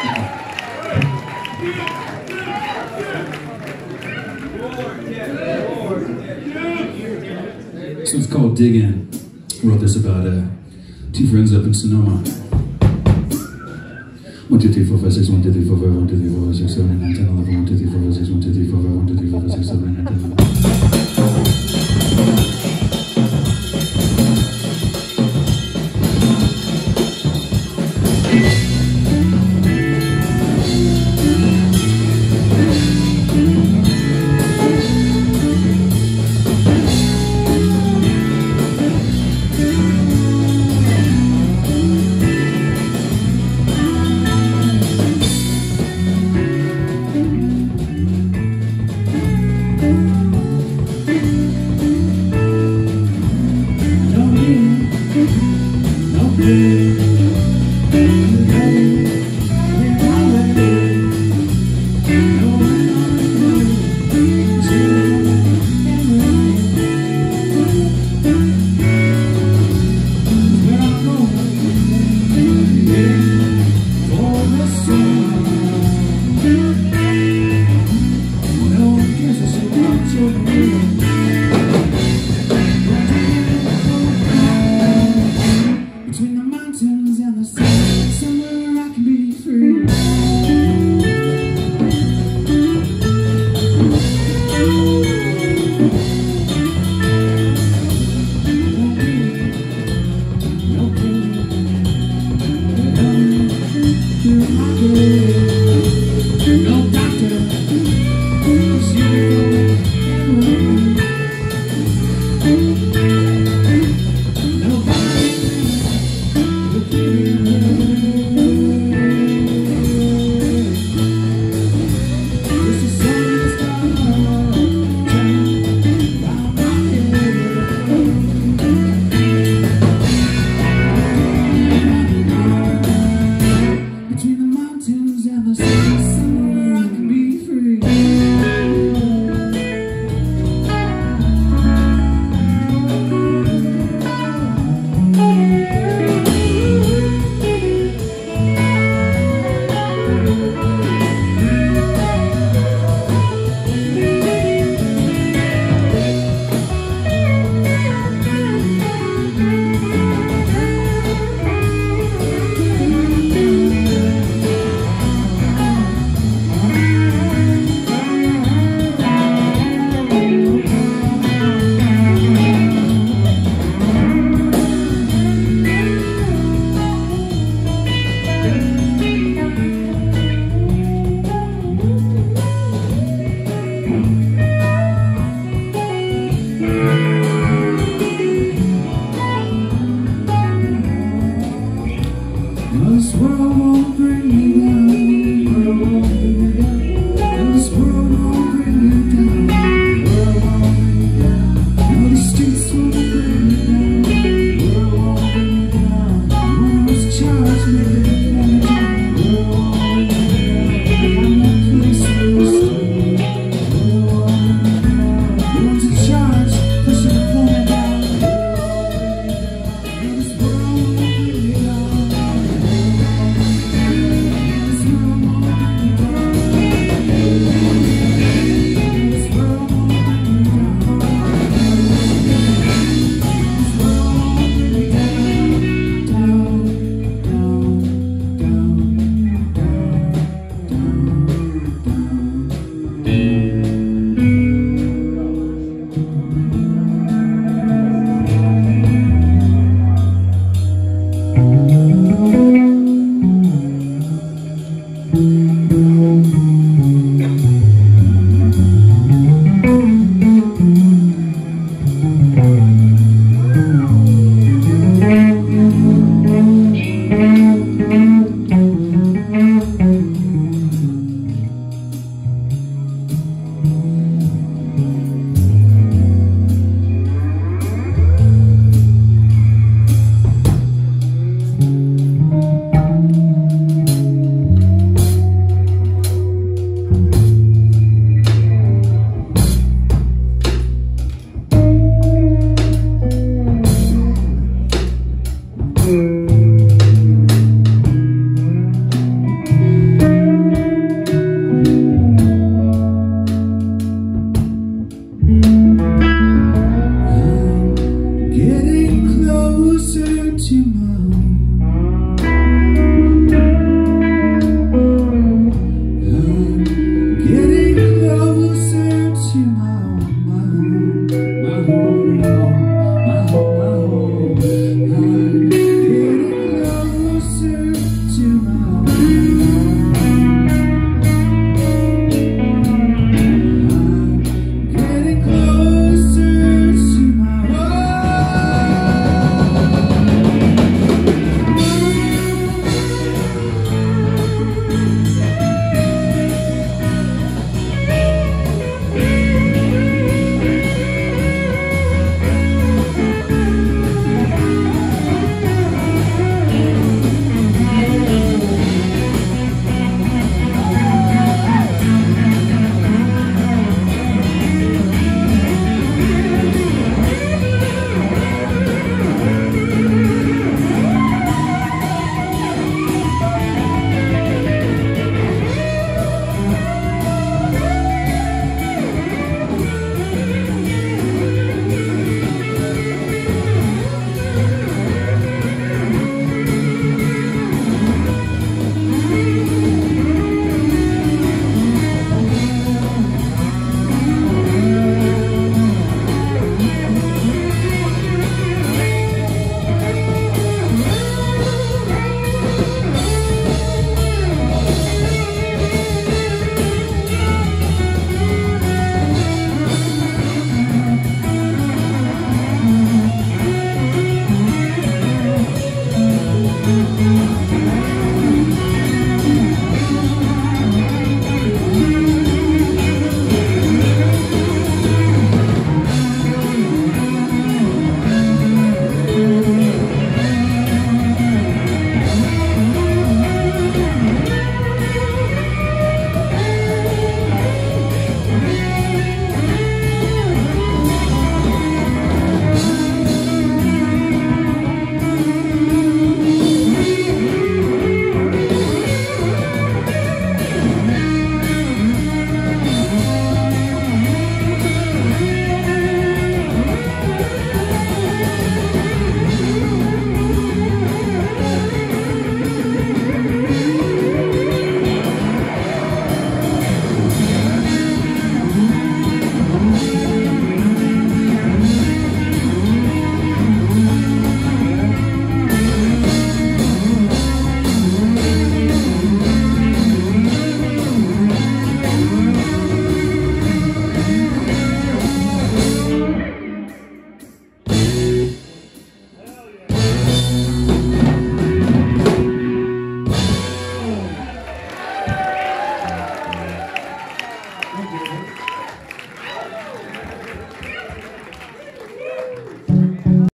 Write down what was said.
So it's called Dig In. I wrote this about uh, two friends up in Sonoma. 1, 2, 3, 4, 5, 6, 1, 2, 3, 4, 5, 1, 2, 3, 4, 5, 6, 7, 8, 9, 10, 11, 1, 2, 3, 4, 5, 1, 2, 3, 4, 5, 6, 7, 8, 9, 10, 11. Between